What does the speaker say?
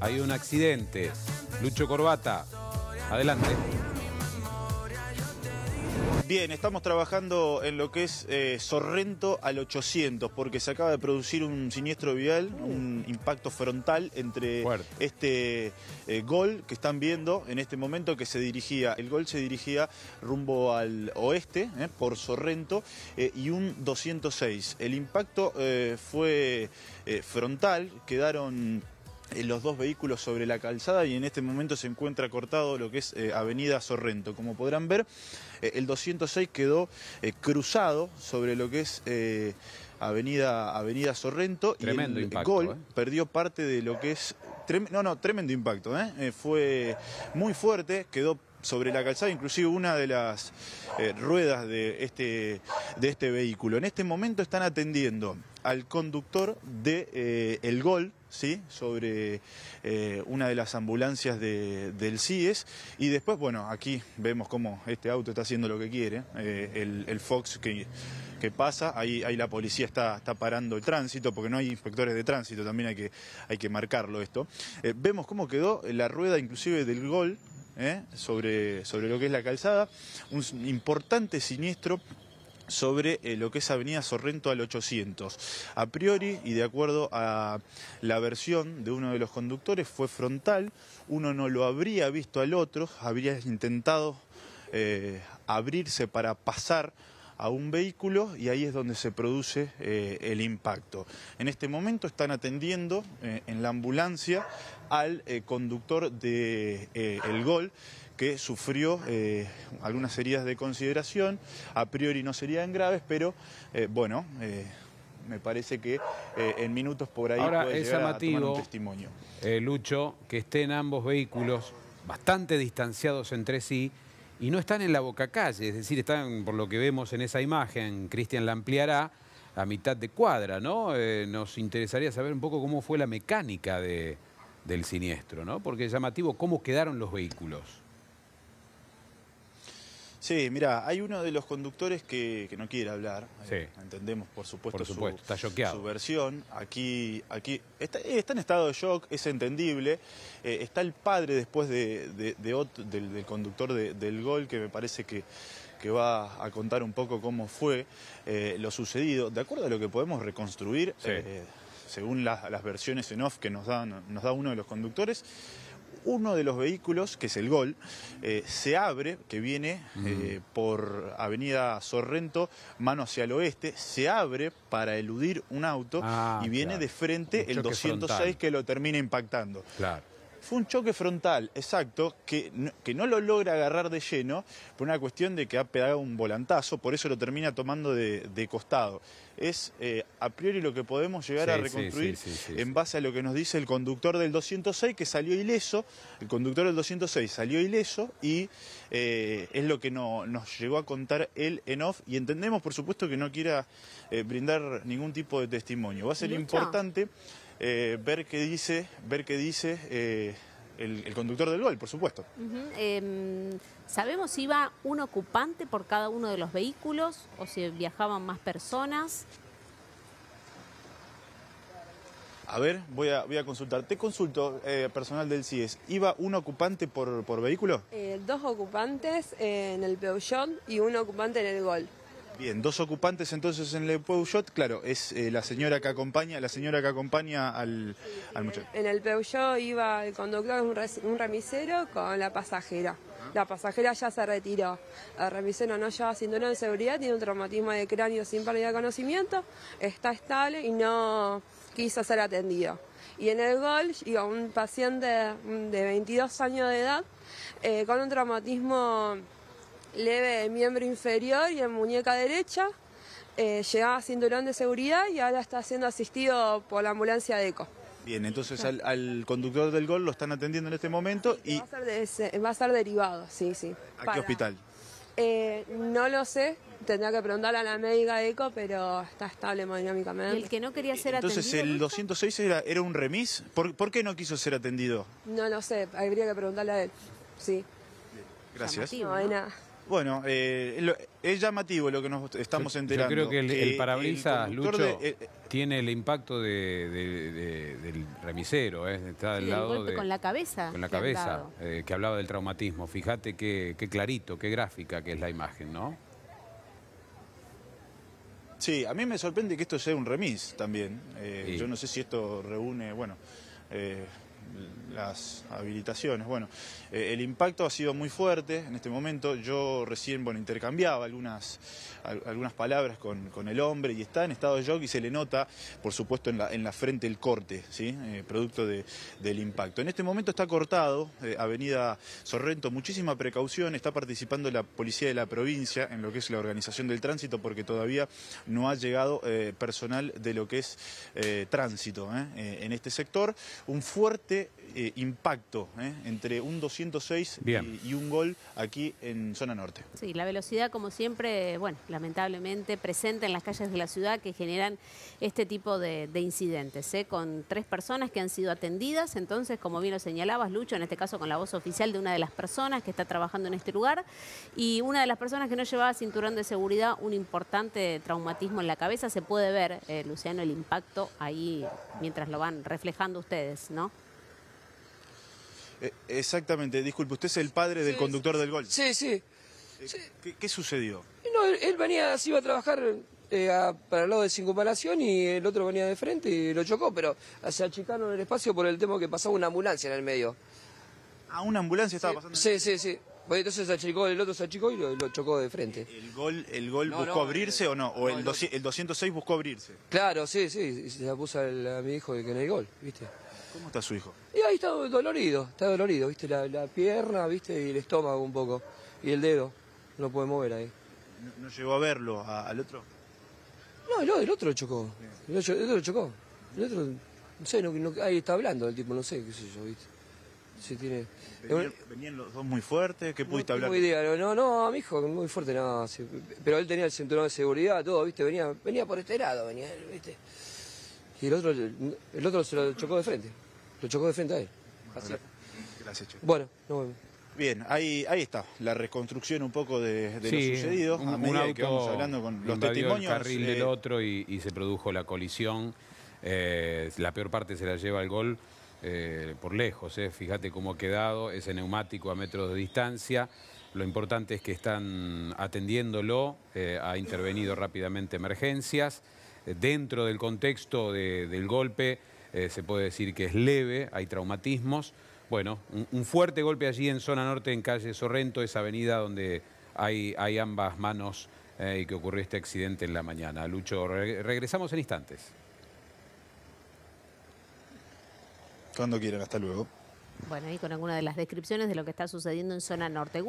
Hay un accidente. Lucho Corbata, adelante. Bien, estamos trabajando en lo que es eh, Sorrento al 800, porque se acaba de producir un siniestro vial, un impacto frontal entre Fuerte. este eh, gol que están viendo en este momento que se dirigía, el gol se dirigía rumbo al oeste, eh, por Sorrento, y un 206. El impacto fue frontal, quedaron los dos vehículos sobre la calzada y en este momento se encuentra cortado lo que es eh, Avenida Sorrento. Como podrán ver, eh, el 206 quedó eh, cruzado sobre lo que es eh, Avenida, Avenida Sorrento Tremendo y el impacto, gol ¿eh? perdió parte de lo que es... trem- no, no, tremendo impacto. ¿eh? Eh, fue muy fuerte, quedó sobre la calzada, inclusive una de las eh, ruedas de este, de este vehículo. En este momento están atendiendo al conductor de eh, el Gol, ¿sí? sobre eh, una de las ambulancias de- del CIES. Y después, bueno, aquí vemos cómo este auto está haciendo lo que quiere, eh, el, Fox que, pasa, ahí, ahí la policía está, está parando el tránsito, porque no hay inspectores de tránsito, también hay que, hay que marcarlo esto. Eh, vemos cómo quedó la rueda inclusive del Gol, sobre, sobre lo que es la calzada, un importante siniestro sobre eh, lo que es Avenida Sorrento al 800. A priori, y de acuerdo a la versión de uno de los conductores, fue frontal, uno no lo habría visto al otro, habría intentado eh, abrirse para pasar a un vehículo y ahí es donde se produce eh, el impacto. En este momento están atendiendo eh, en la ambulancia al eh, conductor de El Gol que sufrió algunas heridas de consideración, a priori no serían graves, pero bueno, me parece que en minutos por ahí Ahora, puede es llegar a tomar un testimonio. Lucho, que estén ambos vehículos bastante distanciados entre sí y no están en la boca calle, es decir, están, por lo que vemos en esa imagen, Cristian la ampliará, a mitad de cuadra, ¿no? Eh, nos interesaría saber un poco cómo fue la mecánica de- del siniestro, ¿no? Porque es llamativo cómo quedaron los vehículos. Sí, mira, hay uno de los conductores que, que no quiere hablar. Sí. eh, entendemos, por supuesto, Por su- supuesto, está choqueado. su versión. Aquí, aquí está, está en estado de shock, es entendible. Eh, está el padre después de, de- de otro- del, del conductor de- del gol, que me parece que, que va a contar un poco cómo fue eh, lo sucedido. De acuerdo a lo que podemos reconstruir, Sí. eh, según la- las versiones en off que nos, dan, nos da uno de los conductores, uno de los vehículos, que es el Gol, eh, se abre, que viene eh, por Avenida Sorrento, mano hacia el oeste, se abre para eludir un auto Ah, y viene claro. de frente el choque 206 frontal. que lo termina impactando. Claro. Fue un choque frontal, exacto, que no, que no lo logra agarrar de lleno por una cuestión de que ha pegado un volantazo, por eso lo termina tomando de, de costado. Es eh, a priori lo que podemos llegar Sí, a reconstruir sí, sí, sí, en base a lo que nos dice el conductor del 206, que salió ileso, el conductor del 206 salió ileso y eh, es lo que no- nos llegó a contar él en off y entendemos por supuesto que no quiera eh, brindar ningún tipo de testimonio. Va a ser importante eh, ver qué dice, ver qué dice eh, el, el conductor del gol, por supuesto. Em, ¿Sabemos si iba un ocupante por cada uno de los vehículos o si viajaban más personas? A ver, voy a, voy a consultar. Te consulto, eh, personal del CIES. ¿Iba un ocupante por, por vehículo? Eh, dos ocupantes en el Peugeot y un ocupante en el Gol. Bien, dos ocupantes entonces en el Peugeot. Claro, es eh, la señora que acompaña, la señora que acompaña al, al muchacho. En el Peugeot iba el conductor, un, res- un remisero, con la pasajera. La pasajera ya se retiró. El remisero no lleva cinturón de seguridad, tiene un traumatismo de cráneo sin pérdida de conocimiento, está estable y no quiso ser atendido. Y en el Gol iba un paciente de 22 años de edad eh, con un traumatismo leve del miembro inferior y en muñeca derecha. Eh, llevaba cinturón de seguridad y ahora está siendo asistido por la ambulancia de ECO. Bien, entonces al, al conductor del gol lo están atendiendo en este momento y Va a ser, de ese- va a ser derivado, sí, sí. ¿a qué hospital? Eh, no lo sé, tendría que preguntarle a la médica de ECO, pero está estable Y hemodinámicamente. el que no quería ser Entonces atendido. el Lucho? 206 era, era un remis. ¿Por, por qué no quiso ser atendido? No lo sé, habría que preguntarle a él. Sí. Gracias. Llamativo. No, de nada. Bueno, eh, lo- es llamativo lo que nos estamos Yo- enterando. Yo creo que el, el Eh, parabrisas, Lucho, de- eh, tiene el impacto de- de- de- del remisero, ¿eh? está del lado golpe de, con la cabeza. con la cabeza, eh, que hablaba del traumatismo. Fíjate qué, qué clarito, qué gráfica que es la imagen, ¿no? Sí, a mí me sorprende que esto sea un remis también. Eh, Sí. Yo no sé si esto reúne, bueno, eh, las habilitaciones. Bueno, eh, el impacto ha sido muy fuerte en este momento. Yo recién, bueno, intercambiaba algunas, al- algunas palabras con, con el hombre y está en estado de shock y se le nota, por supuesto, en la, en la frente el corte, ¿sí? Eh, producto de- del impacto. En este momento está cortado, eh, Avenida Sorrento, muchísima precaución, está participando la policía de la provincia en lo que es la organización del tránsito porque todavía no ha llegado personal de lo que es tránsito en este sector. Un fuerte eh, impacto ¿eh? entre un 206 Bien. y, y un gol aquí en zona norte. Sí, la velocidad, como siempre, bueno, lamentablemente presente en las calles de la ciudad que generan este tipo de, de incidentes, ¿eh? con tres personas que han sido atendidas, entonces, como bien lo señalabas, Lucho, en este caso con la voz oficial de una de las personas que está trabajando en este lugar, y una de las personas que no llevaba cinturón de seguridad, un importante traumatismo en la cabeza, se puede ver, eh, Luciano, el impacto ahí mientras lo van reflejando ustedes, ¿no? Eh, exactamente, disculpe, usted es el padre del Sí, conductor del gol. Sí, sí. Eh, ¿Qué, qué sucedió? No, él, él venía, se iba a trabajar eh, a- para el lado de circunvalación y el otro venía de frente y lo chocó, pero se achicaron el espacio por el tema que pasaba una ambulancia en el medio. Ah, una ambulancia estaba pasando. Sí, sí, sí. Entonces se achicó, el otro se achicó y lo, lo chocó de frente. ¿El gol, el gol No, buscó no, abrirse o no? ¿O no, el, el 200 el 206 buscó abrirse? Claro, sí, sí. Y se la puso al- a, mi hijo que en el gol, ¿viste? ¿Cómo está su hijo? Y ahí está dolorido, está dolorido, ¿viste? La, la pierna, ¿viste? Y el estómago un poco. Y el dedo. No puede mover ahí. ¿No, no llegó a verlo a- al otro? No, el, el otro lo chocó. El otro, el otro lo chocó. El otro, no sé, no, no- ahí está hablando el tipo, no sé, qué sé yo, ¿viste? Sí, tiene... ¿Venían, venían los dos muy fuertes? ¿Qué pudiste no hablar? tengo idea, no, no, mi hijo muy fuerte, no, sí, pero él tenía el cinturón de seguridad, todo, ¿viste? Venía, venía por este lado, venía él, ¿viste? Y el otro, el otro se lo chocó de frente, lo chocó de frente a él. Así. Gracias, Che. Bueno, nos vemos. Bien, ahí, ahí está, la reconstrucción un poco de, de Sí, lo sucedido. un, a un medida auto que vamos hablando con los testimonios. el carril eh, del otro y, y se produjo la colisión. Eh, la peor parte se la lleva el gol eh, por lejos. eh. Fíjate cómo ha quedado ese neumático a metros de distancia. Lo importante es que están atendiéndolo. eh, ha intervenido rápidamente emergencias. Dentro del contexto de- del golpe se puede decir que es leve, hay traumatismos. Bueno, un, fuerte golpe allí en zona norte, en calle Sorrento, esa avenida donde hay, ambas manos y que ocurrió este accidente en la mañana. Lucho, re- regresamos en instantes. Cuando quieran, hasta luego. Bueno, ahí con alguna de las descripciones de lo que está sucediendo en zona norte.